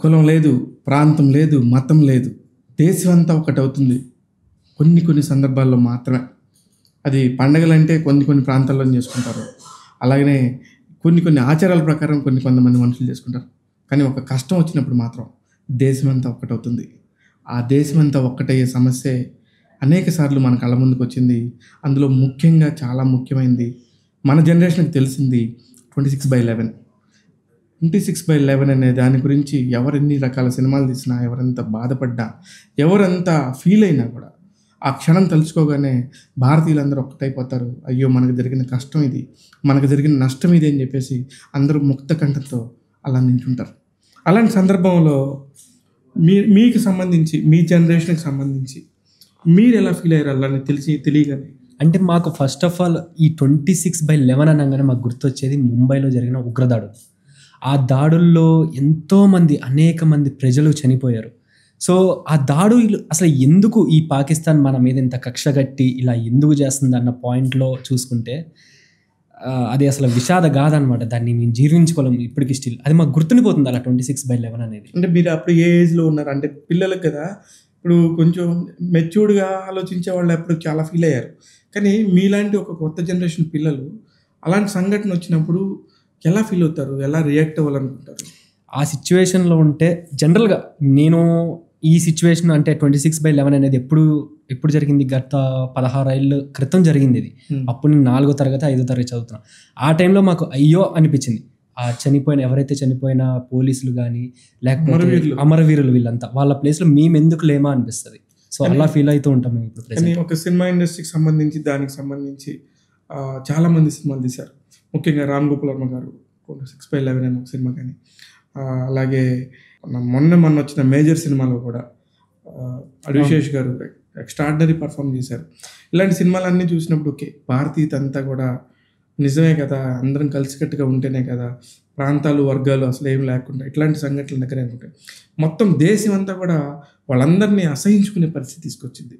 కులం లేదు ప్రాంతం లేదు మతం లేదు. దేశం అంతా ఒకటి అవుతుంది కొన్ని కొన్ని సందర్భాల్లో మాత్రమే. అది పండగలంటే కొన్ని కొన్ని ప్రాంతాల్లో చేసుకుంటారు. అలాగనే కొన్ని కొన్ని ఆచారాల ప్రకారం కొన్ని కొంతమంది మనుషులు చేసుకుంటారు. కానీ ఒక కష్టం వచ్చినప్పుడు మాత్రం దేశమంతా ఒక్కటవుతుంది ఆ దేశం అంతా ఒక్కటయ్యే సమస్య అనేక సార్లు మన కళ్ళ ముందుకు వచ్చింది. అందులో ముఖ్యంగా చాలా ముఖ్యమైనది మన జనరేషన్కి తెలిసింది twenty six by eleven. Twenty six by eleven అనే దాని గురించి ఎవరెన్ని రకాల సినిమాలు తీసినా ఎవరెంత బాధపడ్డా ఎవరెంత ఫీల్ అయినా కూడా ఆ క్షణం తలుచుకోగానే భారతీయులందరూ ఒక్కటైపోతారు. అయ్యో మనకు జరిగిన కష్టం ఇది మనకు జరిగిన నష్టం ఇది అని చెప్పేసి అందరూ ముక్త కంఠంతో అలా నింటుంటారు అలాంటి సందర్భంలో మీ మీకు సంబంధించి మీ జనరేషన్కి సంబంధించి మీరు ఎలా ఫీల్ అయ్యారు అలాని తెలిసి తెలియగానే? అంటే మాకు ఫస్ట్ ఆఫ్ ఆల్ ఈ ట్వంటీ సిక్స్ బై లెవెన్ అనగానే మాకు గుర్తొచ్చేది ముంబైలో జరిగిన ఉగ్రదాడు ఆ దాడుల్లో ఎంతోమంది అనేక మంది ప్రజలు చనిపోయారు. సో ఆ దాడు అసలు ఎందుకు ఈ పాకిస్తాన్ మన మీద ఇంత కక్ష కట్టి ఇలా ఎందుకు చేస్తుంది అన్న పాయింట్లో చూసుకుంటే అది అసలు విషాద కాదనమాట దాన్ని మేము జీర్ణించుకోలేము ఇప్పటికి స్టిల్ అది మాకు గుర్తుండిపోతుంది అలా ట్వంటీ సిక్స్ బై లెవెన్ అనేది. అంటే మీరు అప్పుడు ఏ ఏజ్లో ఉన్నారు? అంటే పిల్లలకు కదా. ఇప్పుడు కొంచెం మెచ్యూర్డ్గా ఆలోచించే వాళ్ళు అప్పుడు చాలా ఫీల్ అయ్యారు. కానీ మీలాంటి ఒక కొత్త జనరేషన్ పిల్లలు అలాంటి సంఘటన వచ్చినప్పుడు ఎలా ఫీల్ అవుతారు? ఎలా రియాక్ట్ అవ్వాలనుకుంటారు? ఆ సిచ్యువేషన్లో ఉంటే జనరల్గా నేను ఈ సిచ్యువేషన్ అంటే ట్వంటీ సిక్స్ బై లెవెన్ అనేది ఎప్పుడు ఎప్పుడు జరిగింది? గత పదహారు ఏళ్ళ క్రితం జరిగింది ఇది. Hmm. అప్పుడు నేను నాలుగో తరగతి ఐదో తరగతి చదువుతున్నా. ఆ టైంలో మాకు అయ్యో అనిపించింది. ఆ చనిపోయిన ఎవరైతే చనిపోయిన పోలీసులు కానీ లేకపోతే అమరవీరులు. వీళ్ళంతా వాళ్ళ ప్లేస్లో మేము ఎందుకు లేమా అనిపిస్తుంది. సో అలా ఫీల్ అవుతూ ఉంటాం మేము ఇప్పుడు. ఒక సినిమా ఇండస్ట్రీకి సంబంధించి దానికి సంబంధించి చాలామంది సినిమాలు తీశారు. ముఖ్యంగా రామ్ గోపాల్ వర్మ గారు సిక్స్ బై లెవెన్ అనే ఒక సినిమా కానీ అలాగే మొన్న మొన్న వచ్చిన మేజర్ సినిమాలో కూడా అడివిశేష్ గారు ఎక్స్ట్రాడినరీ పర్ఫామ్ చేశారు. ఇలాంటి సినిమాలన్నీ చూసినప్పుడు ఓకే భారతీయత అంతా కూడా నిజమే కదా అందరం కలిసికట్టుగా ఉంటేనే కదా ప్రాంతాలు వర్గాలు అసలు ఏం లేకుండా ఇట్లాంటి సంఘటనలు దగ్గరే ఉంటాయి. మొత్తం దేశం అంతా కూడా వాళ్ళందరినీ అసహించుకునే పరిస్థితి తీసుకొచ్చింది.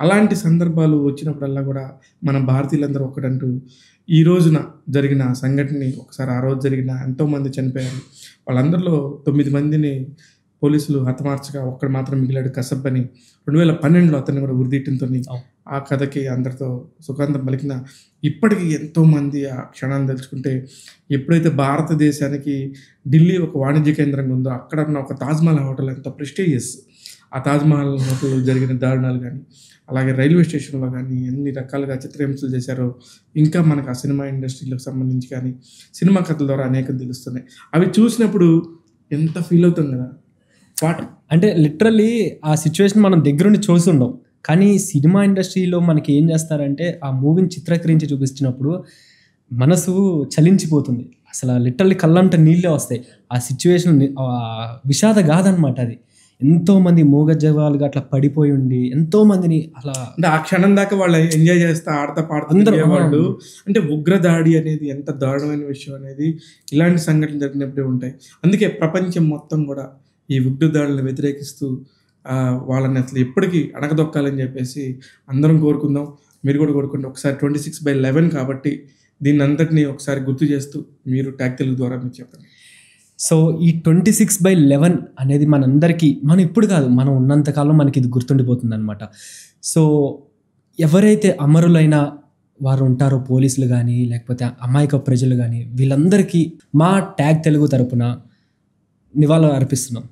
అలాంటి సందర్భాలు వచ్చినప్పుడల్లా కూడా మన భారతీయులందరూ ఒకటంటూ ఈ రోజున జరిగిన సంఘటనని ఒకసారి ఆ రోజు జరిగిన ఎంతోమంది చనిపోయారు. వాళ్ళందరిలో తొమ్మిది మందిని పోలీసులు హతమార్చగా ఒక్కడు మాత్రం మిగిలాడు కసబ్ అని రెండు వేల పన్నెండులో అతన్ని కూడా ఉరిదీయటంతో. ఆ కథకి అందరితో సుగంధం పలికిన ఇప్పటికీ ఎంతో మంది ఆ క్షణాన్ని తెలుసుకుంటే ఎప్పుడైతే భారతదేశానికి ఢిల్లీ ఒక వాణిజ్య కేంద్రంగా ఉందో అక్కడ ఉన్న ఒక తాజ్మహల్ హోటల్ ఎంతో ప్రెస్టీజియస్. ఆ తాజ్మహల్ హోటల్ జరిగిన దారుణాలు కానీ అలాగే రైల్వే స్టేషన్లో కానీ ఎన్ని రకాలుగా చిత్రహింసలు చేశారో ఇంకా మనకు ఆ సినిమా ఇండస్ట్రీలకు సంబంధించి కానీ సినిమా కథల ద్వారా అనేకం తెలుస్తున్నాయి. అవి చూసినప్పుడు ఎంత ఫీల్ అవుతాం కదా? వాట్? అంటే లిటరల్లీ ఆ సిచ్యువేషన్ మనం దగ్గరుండి చూసి ఉండం కానీ సినిమా ఇండస్ట్రీలో మనకి ఏం చేస్తారంటే ఆ మూవీని చిత్రీకరించి చూపించినప్పుడు మనసు చలించిపోతుంది. అసలు లిటరల్లీ కళ్ళంట నీళ్ళే వస్తాయి. ఆ సిచ్యువేషన్ విషాద కాదనమాట అది. ఎంతో మంది మూగజవాలుగా అట్లా పడిపోయి ఉండి ఎంతో మందిని అలా అంటే ఆ క్షణం దాకా వాళ్ళు ఎంజాయ్ చేస్తా ఆడతా పాడుతూ వాళ్ళు అంటే ఉగ్రదాడి అనేది ఎంత దారుణమైన విషయం అనేది ఇలాంటి సంఘటనలు జరిగినప్పుడే ఉంటాయి. అందుకే ప్రపంచం మొత్తం కూడా ఈ ఉగ్రదాడులను వ్యతిరేకిస్తూ వాళ్ళని అసలు ఎప్పటికీ అడగదొక్కాలని చెప్పేసి అందరం కోరుకుందాం. మీరు కూడా కోరుకోండి. ఒకసారి ట్వంటీ సిక్స్ బై లెవెన్ కాబట్టి దీన్ని అంతటిని ఒకసారి గుర్తు చేస్తూ మీరు తెలుగు ద్వారా మీరు చెప్పండి. సో ఈ ట్వంటీ సిక్స్ బై లెవెన్ అనేది మనందరికీ మనం ఇప్పుడు కాదు మనం ఉన్నంతకాలం మనకి ఇది గుర్తుండిపోతుంది అనమాట సో ఎవరైతే అమరులైన వారు ఉంటారో పోలీసులు కానీ లేకపోతే అమాయక ప్రజలు కానీ వీళ్ళందరికీ మా ట్యాగ్ తెలుగు తరపున నివాళులు అర్పిస్తున్నాం.